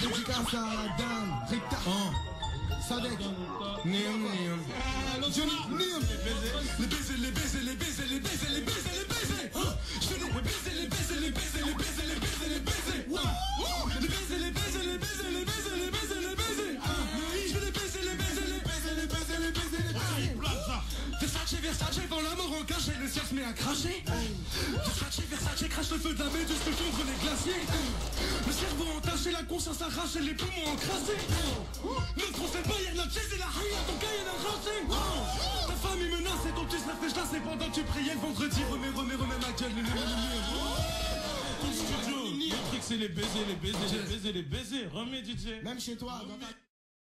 Dédicace à Dan, Rita, Sadek, Niam, niam. Johnny, Nim. Les baisers, les baisers, les baisers, les baisers, les baisers, les baisers. Ah, Je fais les baisers, les baisers, les baisers, les baisers, les baisers, les baisers. Ouah, ouah. Les baisers, les baisers, les baisers, les baisers, les baisers, les baisers. Ah, Je fais les baisers, les baisers, les baisers, les baisers, les baisers, les baisers. Versace, Versace, quand l'amour en cache et le ciel se met à cracher. Versace, Versace, crache le feu de la méduse que contre les glaciers. Cerveau entaché, la conscience arrachée, les poumons encrassés. Notre français Bayern, la chaise et la haïa, ton cahier d'arraché. Ta femme est menacée, ton petit la fait chasser pendant que tu priais le vendredi. Remets, remets, remets ma gueule, le Tout le studio. Le truc, c'est les baisers, les baisers, les baisers, les baisers. Remets, DJ. Même chez toi, dans ta...